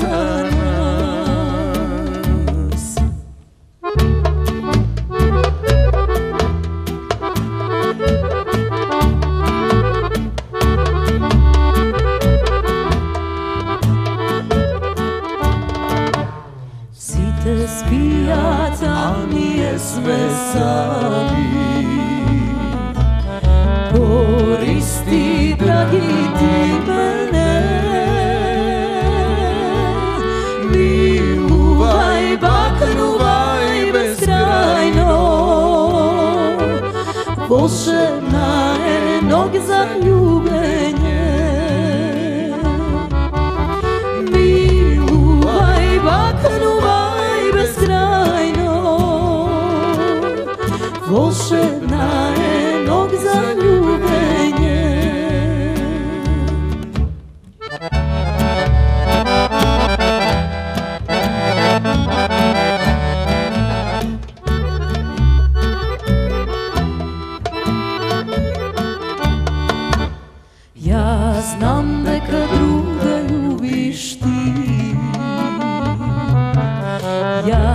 za nas Site spijat, sve sami Koristi, dragi Koshena enog zaljubenje Miluvaj, baknuvaj beskrajno Koshena enog yeah.